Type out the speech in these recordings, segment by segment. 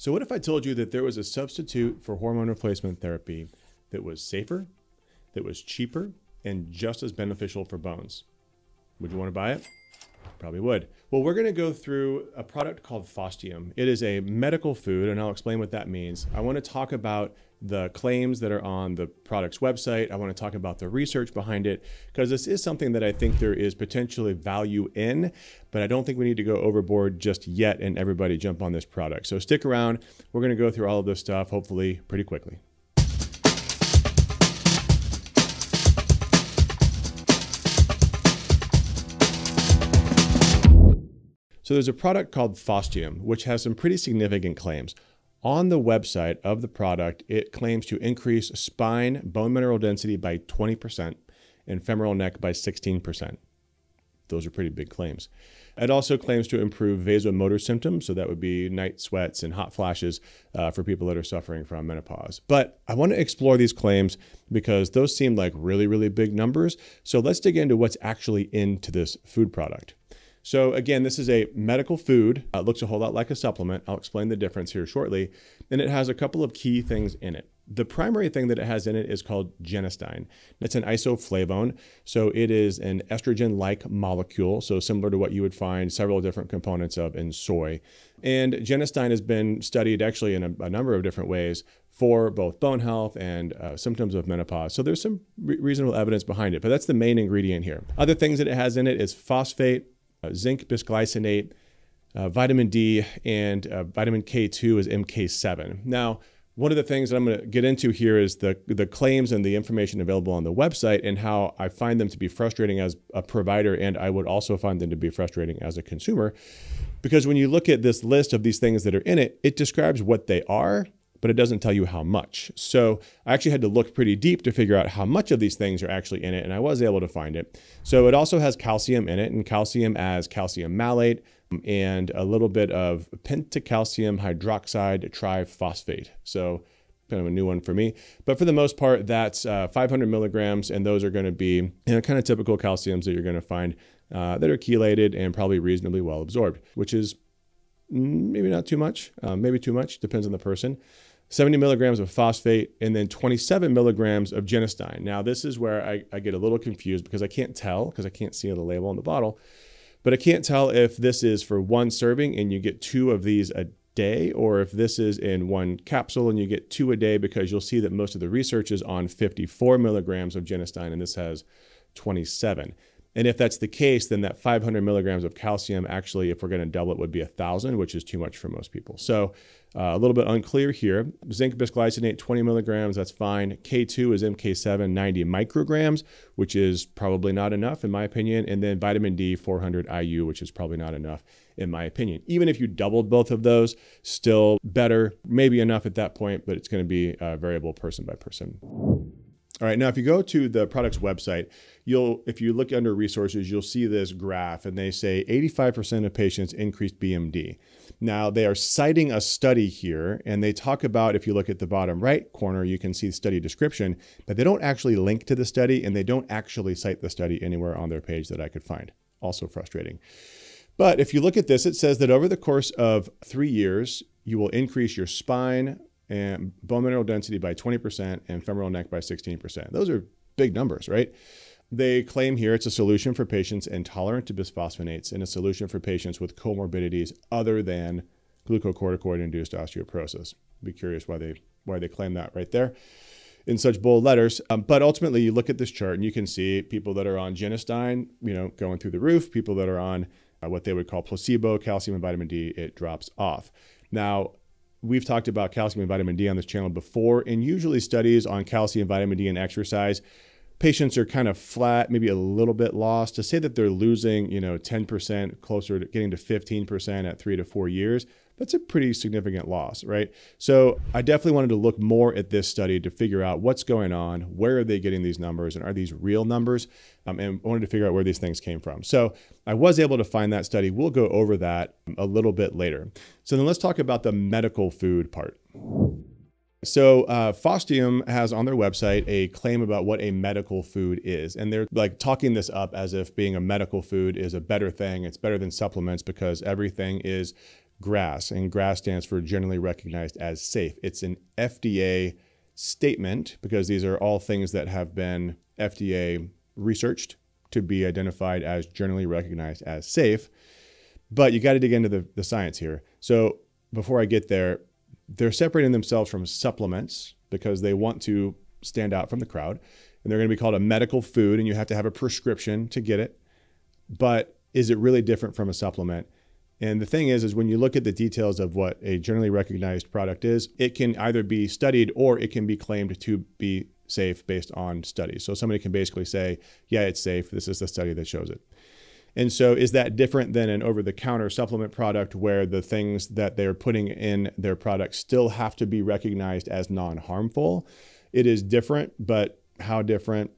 So, what if I told you that there was a substitute for hormone replacement therapy that was safer, that was cheaper, and just as beneficial for bones? Would you want to buy it? Probably would. Well, we're going to go through a product called Fosteum. It is a medical food, and I'll explain what that means. I want to talk about the claims that are on the product's website. I want to talk about the research behind it because this is something that I think there is potentially value in, but I don't think we need to go overboard just yet and everybody jump on this product. So stick around. We're going to go through all of this stuff, hopefully, pretty quickly. So there's a product called Fosteum, which has some pretty significant claims. On the website of the product, it claims to increase spine bone mineral density by 20% and femoral neck by 16%. Those are pretty big claims. It also claims to improve vasomotor symptoms, so that would be night sweats and hot flashes uh, for people that are suffering from menopause. But I want to explore these claims because those seem like really, really big numbers. So let's dig into what's actually into this food product. So again, this is a medical food. Uh, it looks a whole lot like a supplement. I'll explain the difference here shortly. And it has a couple of key things in it. The primary thing that it has in it is called genistein. It's an isoflavone. So it is an estrogen-like molecule, so similar to what you would find several different components of in soy. And genistein has been studied actually in a, a number of different ways for both bone health and uh, symptoms of menopause. So there's some re reasonable evidence behind it, but that's the main ingredient here. Other things that it has in it is phosphate, uh, zinc bisglycinate, uh, vitamin D, and uh, vitamin K2 is MK7. Now, one of the things that I'm going to get into here is the the claims and the information available on the website and how I find them to be frustrating as a provider and I would also find them to be frustrating as a consumer because when you look at this list of these things that are in it it describes what they are but it doesn't tell you how much. So I actually had to look pretty deep to figure out how much of these things are actually in it, and I was able to find it. So it also has calcium in it, and calcium as calcium malate and a little bit of pentacalcium hydroxide triphosphate. So kind of a new one for me. But for the most part, that's uh, 500 milligrams, and those are going to be you know, kind of typical calciums that you're going to find uh, that are chelated and probably reasonably well absorbed, which is maybe not too much, uh, maybe too much, depends on the person. 70 milligrams of phosphate, and then 27 milligrams of genistein. Now, this is where I, I get a little confused because I can't tell, because I can't see the label on the bottle, but I can't tell if this is for one serving and you get two of these a day, or if this is in one capsule and you get two a day, because you'll see that most of the research is on 54 milligrams of genistein, and this has 27. And if that's the case, then that 500 milligrams of calcium actually, if we're going to double it, would be 1,000, which is too much for most people. So uh, a little bit unclear here. Zinc bisglycinate, 20 milligrams, that's fine. K2 is MK7, 90 micrograms, which is probably not enough in my opinion. And then vitamin D, 400 IU, which is probably not enough in my opinion. Even if you doubled both of those, still better, maybe enough at that point, but it's going to be uh, variable person by person. All right, now if you go to the product's website, you'll if you look under resources, you'll see this graph and they say 85% of patients increased BMD. Now they are citing a study here and they talk about if you look at the bottom right corner, you can see the study description, but they don't actually link to the study and they don't actually cite the study anywhere on their page that I could find. Also frustrating. But if you look at this, it says that over the course of 3 years, you will increase your spine, and bone mineral density by 20% and femoral neck by 16%. Those are big numbers, right? They claim here it's a solution for patients intolerant to bisphosphonates and a solution for patients with comorbidities other than glucocorticoid-induced osteoporosis. Be curious why they why they claim that right there in such bold letters. Um, but ultimately, you look at this chart and you can see people that are on genistein, you know, going through the roof. People that are on uh, what they would call placebo, calcium and vitamin D, it drops off. Now, We've talked about calcium and vitamin D on this channel before, and usually studies on calcium, vitamin D, and exercise, patients are kind of flat, maybe a little bit lost. To say that they're losing, you know, 10%, closer to getting to 15% at three to four years, that's a pretty significant loss, right? So I definitely wanted to look more at this study to figure out what's going on, where are they getting these numbers, and are these real numbers? Um, and wanted to figure out where these things came from. So I was able to find that study. We'll go over that a little bit later. So then let's talk about the medical food part. So uh, Fosteum has on their website a claim about what a medical food is, and they're like talking this up as if being a medical food is a better thing. It's better than supplements because everything is GRAS, and GRAS stands for generally recognized as safe. It's an FDA statement because these are all things that have been FDA researched to be identified as generally recognized as safe. But you got to dig into the, the science here. So before I get there, they're separating themselves from supplements because they want to stand out from the crowd. And they're going to be called a medical food, and you have to have a prescription to get it. But is it really different from a supplement? And the thing is, is when you look at the details of what a generally recognized product is, it can either be studied or it can be claimed to be safe based on studies. So somebody can basically say, yeah, it's safe. This is the study that shows it. And so, is that different than an over the counter supplement product where the things that they're putting in their product still have to be recognized as non harmful? It is different, but how different?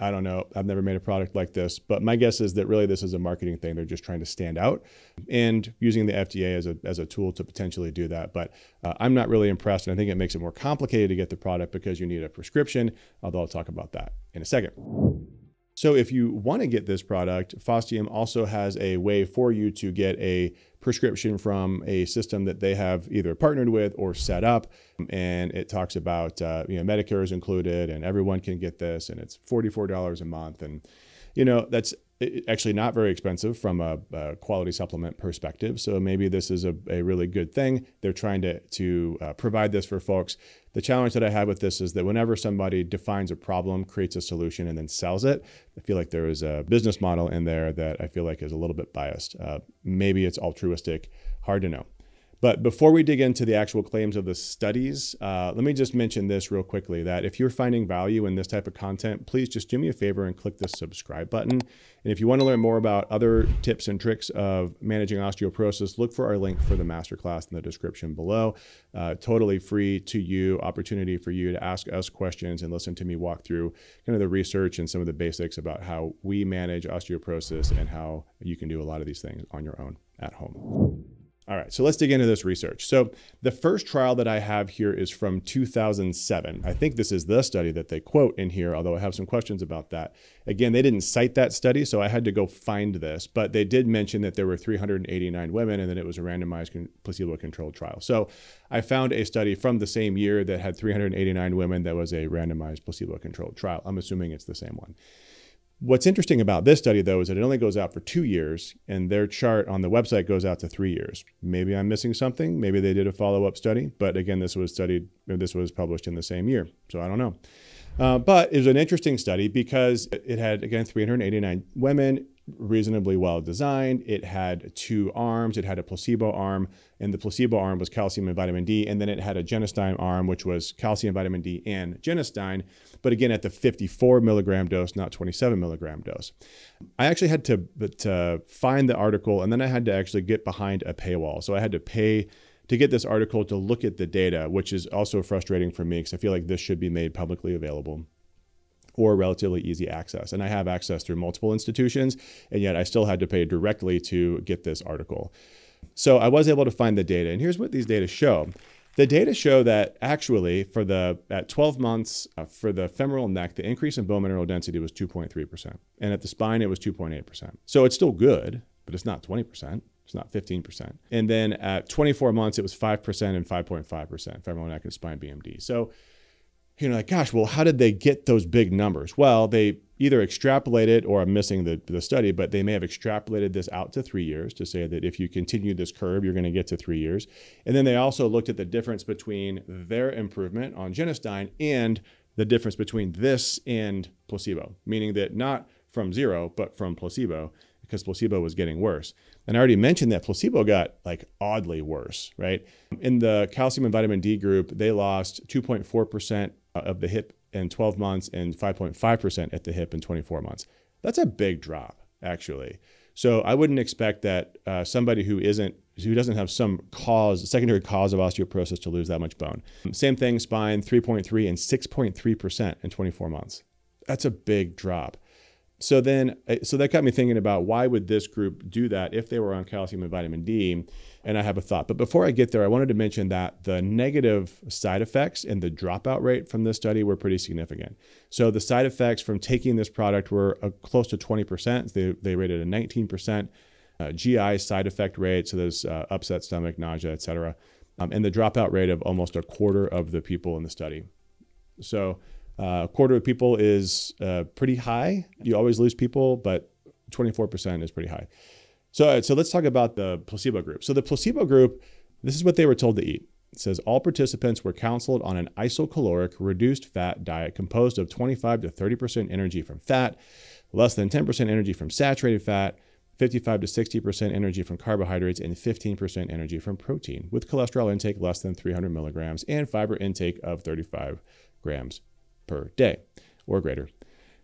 I don't know. I've never made a product like this, but my guess is that really this is a marketing thing. They're just trying to stand out and using the FDA as a, as a tool to potentially do that. But uh, I'm not really impressed. And I think it makes it more complicated to get the product because you need a prescription, although I'll talk about that in a second. So if you want to get this product, Fosteum also has a way for you to get a prescription from a system that they have either partnered with or set up. And it talks about, uh, you know, Medicare is included and everyone can get this and it's $44 a month. And, you know, that's actually not very expensive from a, a, quality supplement perspective. So maybe this is a, a really good thing. They're trying to, to uh, provide this for folks. The challenge that I have with this is that whenever somebody defines a problem, creates a solution, and then sells it, I feel like there is a business model in there that I feel like is a little bit biased. Uh, maybe it's altruistic, hard to know. But before we dig into the actual claims of the studies, uh, let me just mention this real quickly that if you're finding value in this type of content, please just do me a favor and click the subscribe button. And if you want to learn more about other tips and tricks of managing osteoporosis, look for our link for the masterclass in the description below. Uh, totally free to you, opportunity for you to ask us questions and listen to me walk through kind of the research and some of the basics about how we manage osteoporosis and how you can do a lot of these things on your own at home. All right, so let's dig into this research. So the first trial that I have here is from 2007. I think this is the study that they quote in here, although I have some questions about that. Again, they didn't cite that study, so I had to go find this, but they did mention that there were 389 women and that it was a randomized placebo-controlled trial. So I found a study from the same year that had 389 women that was a randomized placebo-controlled trial. I'm assuming it's the same one. What's interesting about this study, though, is that it only goes out for two years, and their chart on the website goes out to three years. Maybe I'm missing something. Maybe they did a follow-up study, but again, this was studied. This was published in the same year, so I don't know. Uh, but it was an interesting study because it had again 389 women reasonably well designed. It had two arms. It had a placebo arm, and the placebo arm was calcium and vitamin D. And then it had a genistein arm, which was calcium, vitamin D, and genistein, but again at the 54 milligram dose, not 27 milligram dose. I actually had to, to find the article, and then I had to actually get behind a paywall. So I had to pay to get this article to look at the data, which is also frustrating for me because I feel like this should be made publicly available or relatively easy access. And I have access through multiple institutions, and yet I still had to pay directly to get this article. So I was able to find the data, and here's what these data show. The data show that actually for the at 12 months uh, for the femoral neck, the increase in bone mineral density was 2.3%, and at the spine it was 2.8%. So it's still good, but it's not 20%. It's not 15%. And then at 24 months, it was 5% and 5.5% femoral neck and spine BMD. So you know, like, gosh, well, how did they get those big numbers? Well, they either extrapolated or I'm missing the, the study, but they may have extrapolated this out to three years to say that if you continue this curve, you're going to get to three years. And then they also looked at the difference between their improvement on genistein and the difference between this and placebo, meaning that not from zero, but from placebo, because placebo was getting worse. And I already mentioned that placebo got like oddly worse, right? In the calcium and vitamin D group, they lost 2.4% of the hip in 12 months and 5.5% at the hip in 24 months. That's a big drop, actually. So I wouldn't expect that uh, somebody who isn't who doesn't have some cause, secondary cause of osteoporosis to lose that much bone. Same thing, spine 3.3 and 6.3% in 24 months. That's a big drop so then uh, so that got me thinking about why would this group do that if they were on calcium and vitamin d and i have a thought but before i get there i wanted to mention that the negative side effects and the dropout rate from this study were pretty significant so the side effects from taking this product were uh, close to 20% they, they rated a 19% uh, GI side effect rate, so there's uh, upset stomach, nausea, etc., um, and the dropout rate of almost a quarter of the people in the study. So uh, a quarter of people is uh, pretty high. You always lose people, but 24% is pretty high. So, so let's talk about the placebo group. So the placebo group, this is what they were told to eat. It says all participants were counseled on an isocaloric reduced fat diet composed of 25 to 30% energy from fat, less than 10% energy from saturated fat, 55 to 60% energy from carbohydrates, and 15% energy from protein, with cholesterol intake less than 300 milligrams and fiber intake of 35 grams per day or greater.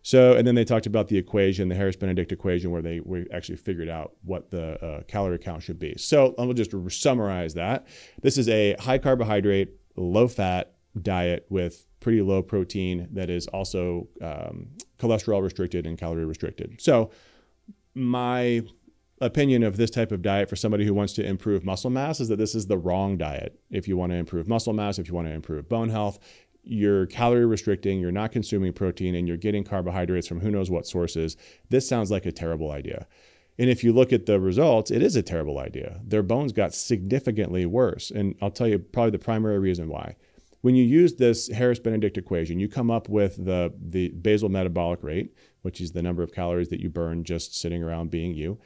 So, and then they talked about the equation, the Harris Benedict equation, where they we actually figured out what the uh, calorie count should be. So, to just summarize that. This is a high carbohydrate, low fat diet with pretty low protein that is also um, cholesterol restricted and calorie restricted. So, my opinion of this type of diet for somebody who wants to improve muscle mass is that this is the wrong diet. If you want to improve muscle mass, if you want to improve bone health, you're calorie restricting, you're not consuming protein, and you're getting carbohydrates from who knows what sources, this sounds like a terrible idea. And if you look at the results, it is a terrible idea. Their bones got significantly worse. And I'll tell you probably the primary reason why. When you use this Harris Benedict equation, you come up with the, the basal metabolic rate, which is the number of calories that you burn just sitting around being you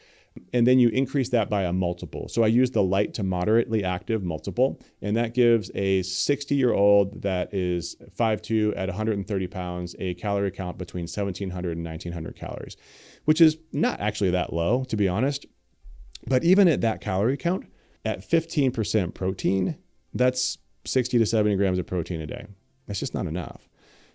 and then you increase that by a multiple. So I use the light to moderately active multiple, and that gives a 60 year old that is 5'2 at 130 pounds a calorie count between 1700 and 1900 calories, which is not actually that low, to be honest. But even at that calorie count, at 15% protein, that's 60 to 70 grams of protein a day. That's just not enough.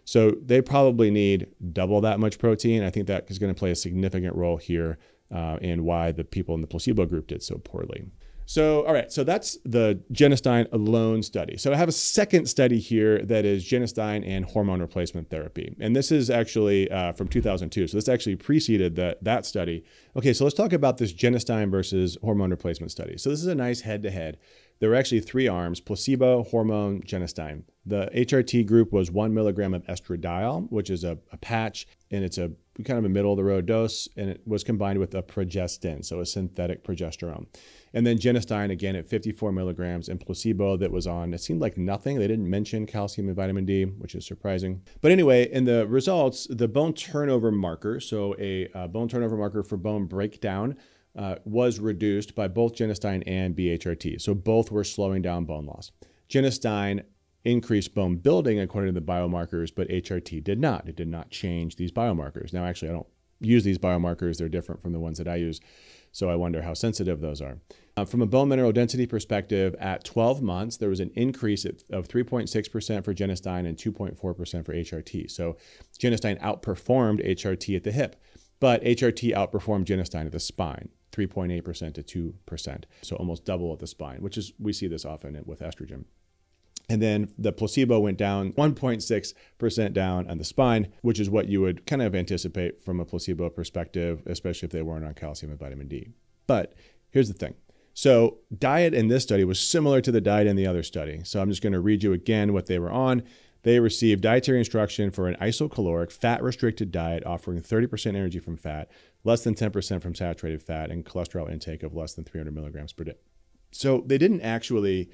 So they probably need double that much protein. I think that is going to play a significant role here uh, and why the people in the placebo group did so poorly. So, all right, so that's the genistein alone study. So, I have a second study here that is genistein and hormone replacement therapy. And this is actually uh, from 2002. So, this actually preceded that, that study. Okay, so let's talk about this genistein versus hormone replacement study. So, this is a nice head to head. There were actually three arms placebo, hormone, genistein. The HRT group was one milligram of estradiol, which is a, a patch, and it's a kind of a middle of the road dose, and it was combined with a progestin, so a synthetic progesterone. And then genistein again at 54 milligrams and placebo that was on, it seemed like nothing. They didn't mention calcium and vitamin D, which is surprising. But anyway, in the results, the bone turnover marker, so a uh, bone turnover marker for bone breakdown, uh, was reduced by both genistein and BHRT. So both were slowing down bone loss. Genistein increased bone building according to the biomarkers, but HRT did not. It did not change these biomarkers. Now, actually, I don't use these biomarkers, they're different from the ones that I use. So I wonder how sensitive those are. Uh, from a bone mineral density perspective, at 12 months, there was an increase of 3.6% for genistein and 2.4% for HRT. So genistein outperformed HRT at the hip, but HRT outperformed genistein at the spine. 3.8% to 2%. So almost double at the spine, which is, we see this often with estrogen. And then the placebo went down 1.6% down on the spine, which is what you would kind of anticipate from a placebo perspective, especially if they weren't on calcium and vitamin D. But here's the thing. So, diet in this study was similar to the diet in the other study. So, I'm just going to read you again what they were on. They received dietary instruction for an isocaloric, fat restricted diet offering 30% energy from fat, less than 10% from saturated fat, and cholesterol intake of less than 300 milligrams per day. So, they didn't actually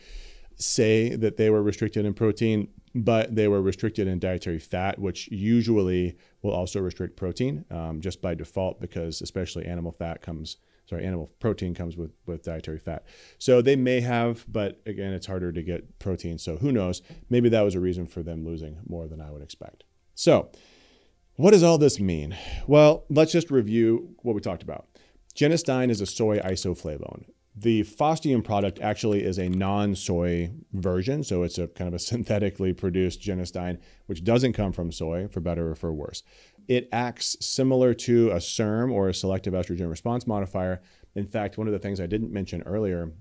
say that they were restricted in protein, but they were restricted in dietary fat, which usually will also restrict protein um, just by default because especially animal fat comes sorry animal protein comes with with dietary fat. So they may have but again it's harder to get protein. So who knows? Maybe that was a reason for them losing more than i would expect. So what does all this mean well let's just review what we talked about genistein is a soy isoflavone the Fosteum product actually is a non-soy version, so it's a kind of a synthetically produced genistein, which doesn't come from soy, for better or for worse. It acts similar to a SERM or a selective estrogen response modifier. In fact, one of the things I didn't mention earlier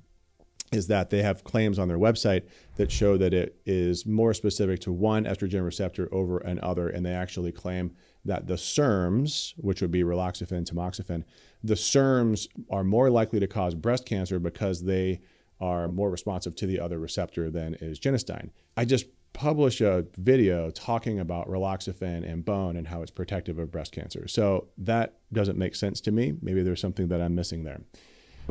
is that they have claims on their website that show that it is more specific to one estrogen receptor over another, and they actually claim that the SERMs, which would be raloxifene, tamoxifen, the SERMs are more likely to cause breast cancer because they are more responsive to the other receptor than is genistein. I just published a video talking about raloxifene and bone and how it's protective of breast cancer. So that doesn't make sense to me. Maybe there's something that I'm missing there.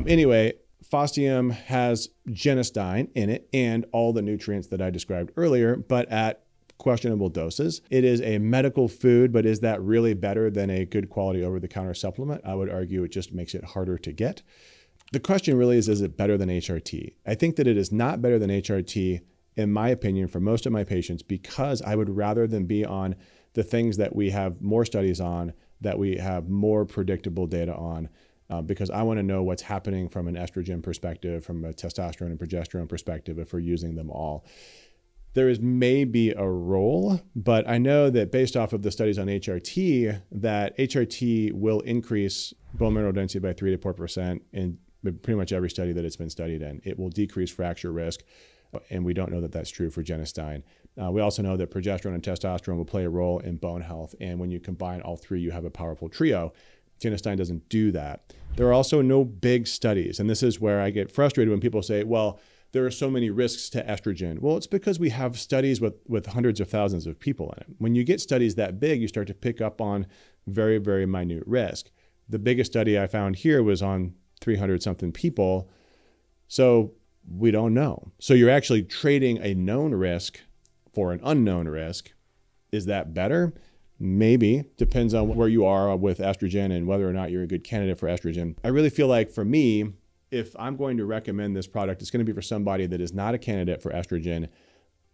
Anyway, Fosteum has genistein in it and all the nutrients that I described earlier, but at questionable doses. It is a medical food, but is that really better than a good quality over the counter supplement? I would argue it just makes it harder to get. The question really is is it better than HRT? I think that it is not better than HRT, in my opinion, for most of my patients because I would rather than be on the things that we have more studies on, that we have more predictable data on. Uh, because I want to know what's happening from an estrogen perspective, from a testosterone and progesterone perspective, if we're using them all. There is maybe a role, but I know that based off of the studies on HRT, that HRT will increase bone mineral density by three to four percent in pretty much every study that it's been studied in. It will decrease fracture risk, and we don't know that that's true for genistein. Uh, we also know that progesterone and testosterone will play a role in bone health, and when you combine all three, you have a powerful trio. Genistein doesn't do that. There are also no big studies, and this is where I get frustrated when people say, well, there are so many risks to estrogen. Well, it's because we have studies with, with hundreds of thousands of people in it. When you get studies that big, you start to pick up on very, very minute risk. The biggest study I found here was on 300 something people. So we don't know. So you're actually trading a known risk for an unknown risk. Is that better? Maybe. Depends on where you are with estrogen and whether or not you're a good candidate for estrogen. I really feel like for me, if I'm going to recommend this product, it's going to be for somebody that is not a candidate for estrogen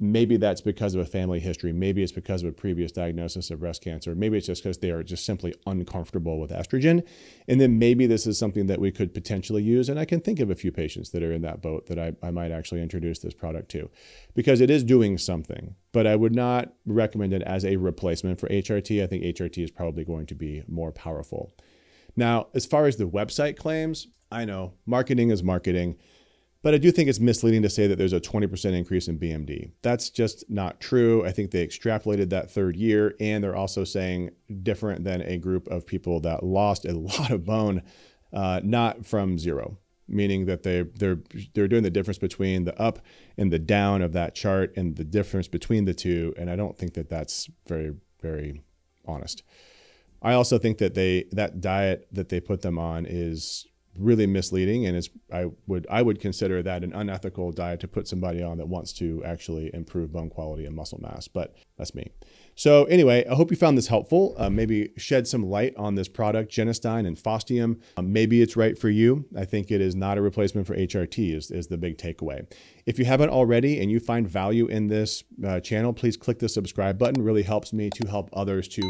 Maybe that's because of a family history. Maybe it's because of a previous diagnosis of breast cancer. Maybe it's just because they are just simply uncomfortable with estrogen. And then maybe this is something that we could potentially use. And I can think of a few patients that are in that boat that I, I might actually introduce this product to because it is doing something. But I would not recommend it as a replacement for HRT. I think HRT is probably going to be more powerful. Now, as far as the website claims, I know marketing is marketing. But I do think it's misleading to say that there's a 20% increase in BMD. That's just not true. I think they extrapolated that third year, and they're also saying different than a group of people that lost a lot of bone, uh, not from zero, meaning that they they're they're doing the difference between the up and the down of that chart and the difference between the two. And I don't think that that's very very honest. I also think that they that diet that they put them on is really misleading and it's I would I would consider that an unethical diet to put somebody on that wants to actually improve bone quality and muscle mass but that's me. So anyway I hope you found this helpful. Uh, maybe shed some light on this product genistein and fosteum. Um, maybe it's right for you. I think it is not a replacement for HRT is, is the big takeaway. If you haven't already and you find value in this uh, channel please click the subscribe button. It really helps me to help others to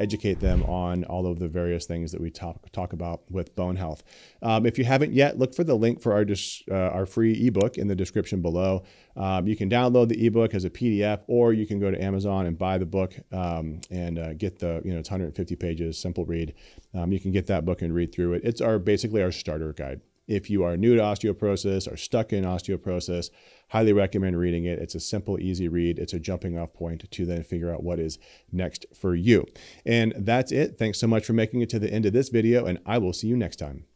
educate them on all of the various things that we talk, talk about with bone health. Um, if you haven't yet, look for the link for our, uh, our free ebook in the description below. Um, you can download the ebook as a PDF, or you can go to Amazon and buy the book um, and uh, get the, you know, it's 150 pages, simple read. Um, you can get that book and read through it. It's our basically our starter guide. If you are new to osteoporosis or stuck in osteoporosis, highly recommend reading it. It's a simple, easy read. It's a jumping off point to then figure out what is next for you. And that's it. Thanks so much for making it to the end of this video, and I will see you next time.